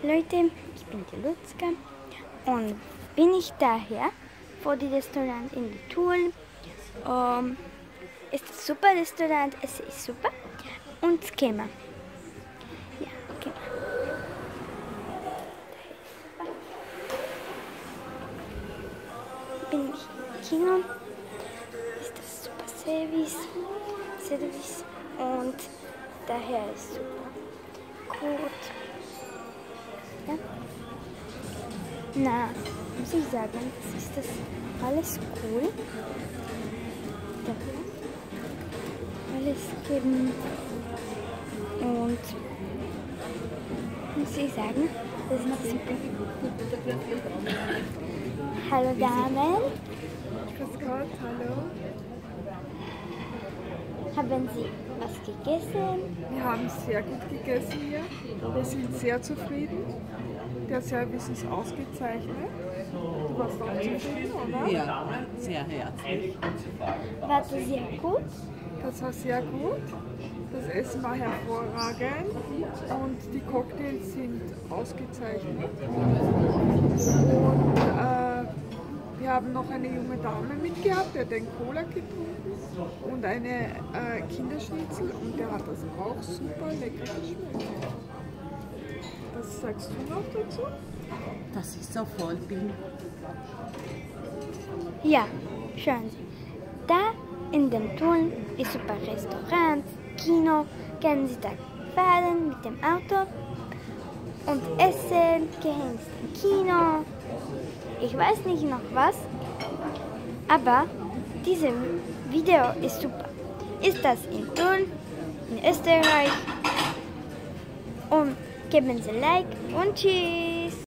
Leute, ich bin die Lutzka und bin ich daher vor dem Restaurant in die Tour. Um, ist ein super Restaurant, es ist super und es käme. Ja, genau. Bin ich im Kino, ist das super Service, Service und daher ist super gut. Ja? Na, muss ich sagen, das ist das alles cool. Alles geben und muss ich sagen, das ist super. Hallo Damen, Grüß Gott, hallo. haben Sie was gegessen? Wir haben sehr gut gegessen hier. Wir sind sehr zufrieden. Der Service ist ausgezeichnet. Du warst auch zufrieden, oder? Ja, sehr herzlich. War das sehr gut? Das war sehr gut. Das Essen war hervorragend und die Cocktails sind ausgezeichnet. Und äh, wir haben noch eine junge Dame mitgehabt, der hat den Cola getrunken und eine äh, Kinderschnitzel und der hat das auch super lecker geschmeckt. Was sagst du noch dazu? Das ist so voll bin. Ja, schauen Sie. Da in dem Turm ist super Restaurant, Kino, können Sie da fahren mit dem Auto und essen, gehen ins Kino. Ich weiß nicht noch was, aber dieses Video ist super. Ist das in Turn, in Österreich und geben Sie Like und Tschüss.